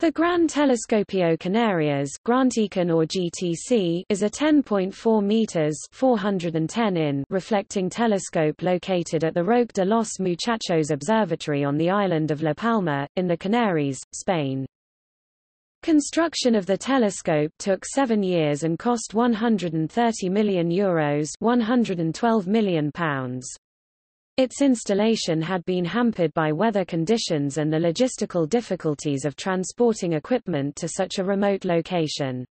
The Gran Telescopio Canarias GranTecan or GTC is a 10.4 meters 410 in reflecting telescope located at the Roque de los Muchachos Observatory on the island of La Palma, in the Canaries, Spain. Construction of the telescope took seven years and cost €130 million Euros 112 million pounds. Its installation had been hampered by weather conditions and the logistical difficulties of transporting equipment to such a remote location.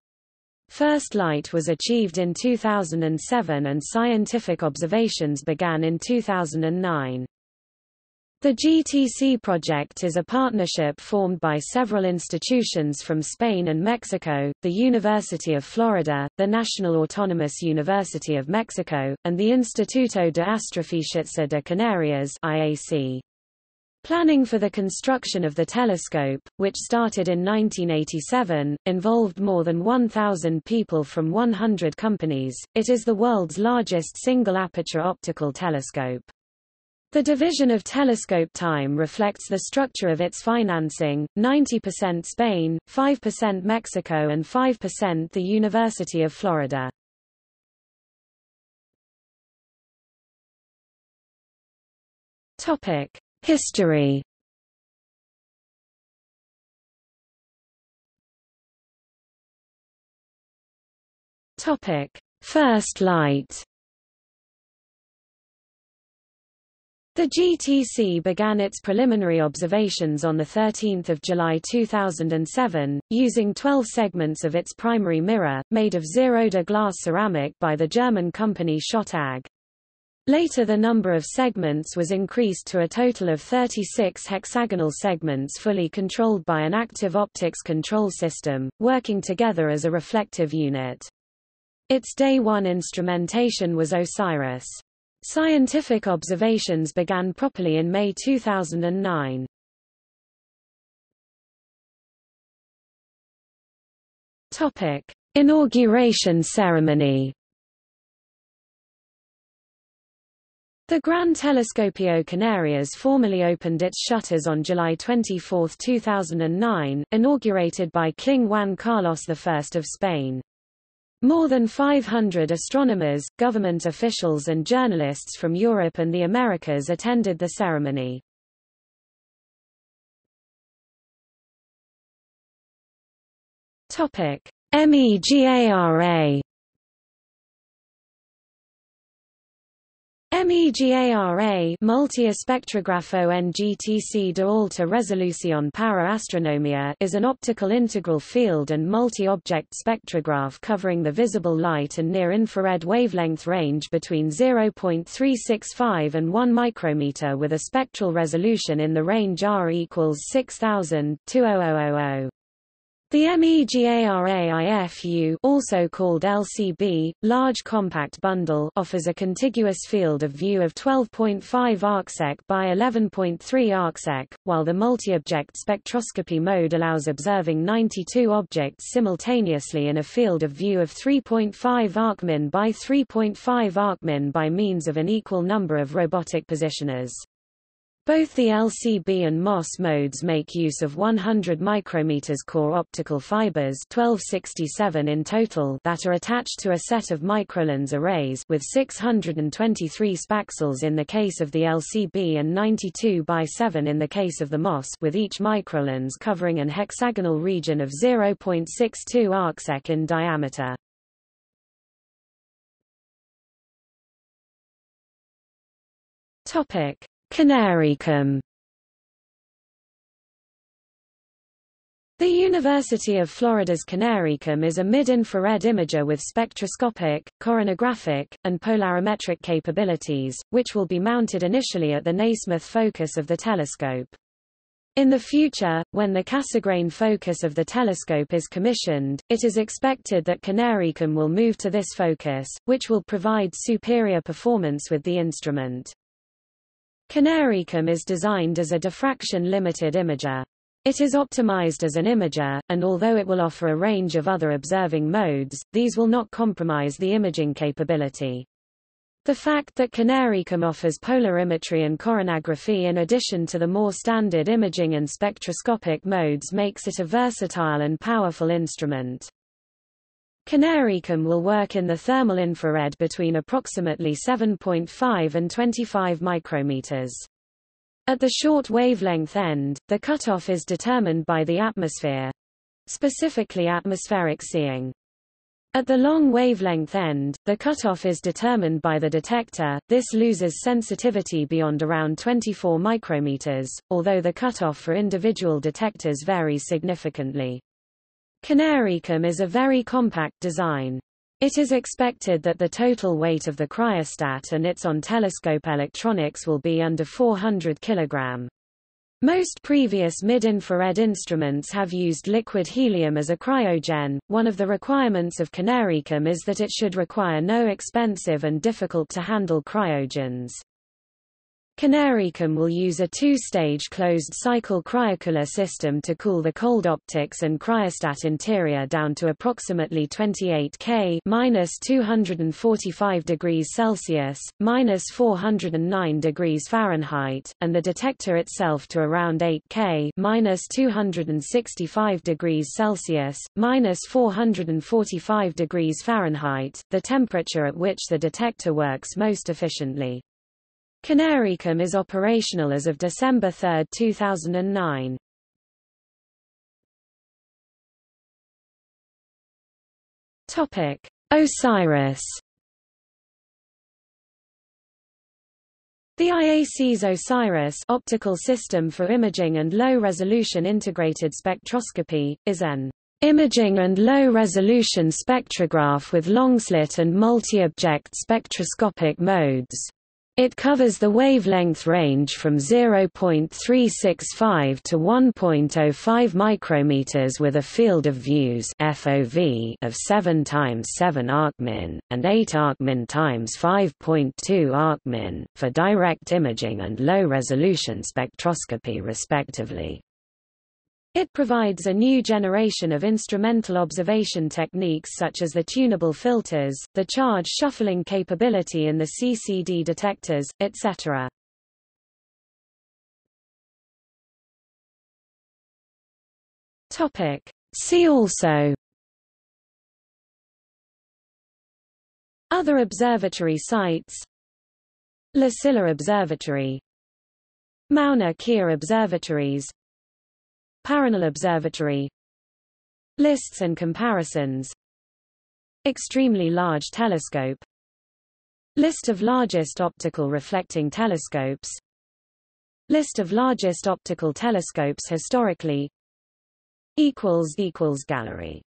First light was achieved in 2007 and scientific observations began in 2009. The GTC project is a partnership formed by several institutions from Spain and Mexico, the University of Florida, the National Autonomous University of Mexico, and the Instituto de Astrofísica de Canarias IAC. Planning for the construction of the telescope, which started in 1987, involved more than 1,000 people from 100 companies. It is the world's largest single-aperture optical telescope. The division of telescope time reflects the structure of its financing, 90% Spain, 5% Mexico and 5% the University of Florida. History First light The GTC began its preliminary observations on 13 July 2007, using 12 segments of its primary mirror, made of Zerodur glass ceramic by the German company Schott AG. Later the number of segments was increased to a total of 36 hexagonal segments fully controlled by an active optics control system, working together as a reflective unit. Its day one instrumentation was OSIRIS. Scientific observations began properly in May 2009. Topic: Inauguration ceremony. The Gran Telescopio Canarias formally opened its shutters on July 24, 2009, inaugurated by King Juan Carlos I of Spain. More than 500 astronomers, government officials and journalists from Europe and the Americas attended the ceremony. MEGARA MEGARA Multi-Espectrografo en GTC de alta resolución para astronomía is an optical integral field and multi-object spectrograph covering the visible light and near-infrared wavelength range between 0.365 and 1 micrometer with a spectral resolution in the range R equals 6000, 20000. The MEGARA IFU also called LCB, Large Compact Bundle offers a contiguous field of view of 12.5 arcsec by 11.3 arcsec, while the multi-object spectroscopy mode allows observing 92 objects simultaneously in a field of view of 3.5 arcmin by 3.5 arcmin by means of an equal number of robotic positioners. Both the LCB and MOS modes make use of 100 micrometers core optical fibers 1267 in total that are attached to a set of microlens arrays with 623 spaxels in the case of the LCB and 92 by 7 in the case of the MOS with each microlens covering an hexagonal region of 0.62 arcsec in diameter. Topic CanariCam The University of Florida's CanariCam is a mid-infrared imager with spectroscopic, coronagraphic, and polarimetric capabilities, which will be mounted initially at the Nasmyth focus of the telescope. In the future, when the Cassegrain focus of the telescope is commissioned, it is expected that CanariCam will move to this focus, which will provide superior performance with the instrument. CanariCam is designed as a diffraction-limited imager. It is optimized as an imager, and although it will offer a range of other observing modes, these will not compromise the imaging capability. The fact that CanariCam offers polarimetry and coronagraphy in addition to the more standard imaging and spectroscopic modes makes it a versatile and powerful instrument. CanariCam will work in the thermal infrared between approximately 7.5 and 25 micrometers. At the short wavelength end, the cutoff is determined by the atmosphere, specifically atmospheric seeing. At the long wavelength end, the cutoff is determined by the detector, this loses sensitivity beyond around 24 micrometers, although the cutoff for individual detectors varies significantly. CanariCam is a very compact design. It is expected that the total weight of the cryostat and its on-telescope electronics will be under 400 kg. Most previous mid-infrared instruments have used liquid helium as a cryogen. One of the requirements of CanariCam is that it should require no expensive and difficult to handle cryogens. CanariCam will use a two-stage closed-cycle cryocooler system to cool the cold optics and cryostat interior down to approximately 28 K minus 245 degrees Celsius, minus 409 degrees Fahrenheit, and the detector itself to around 8 K minus 265 degrees Celsius, minus 445 degrees Fahrenheit, the temperature at which the detector works most efficiently. CanariCam is operational as of December 3, 2009. Topic: OSIRIS. The IAC's OSIRIS optical system for imaging and low-resolution integrated spectroscopy, is an imaging and low-resolution spectrograph with long-slit and multi-object spectroscopic modes. It covers the wavelength range from 0.365 to 1.05 micrometers with a field of views FOV of 7 times 7 arcmin and 8 arcmin times 5.2 arcmin for direct imaging and low-resolution spectroscopy respectively. It provides a new generation of instrumental observation techniques such as the tunable filters, the charge shuffling capability in the CCD detectors, etc. Topic. See also Other observatory sites La Silla Observatory Mauna Kea Observatories Paranal Observatory. Lists and comparisons. Extremely large telescope. List of largest optical reflecting telescopes. List of largest optical telescopes historically. Gallery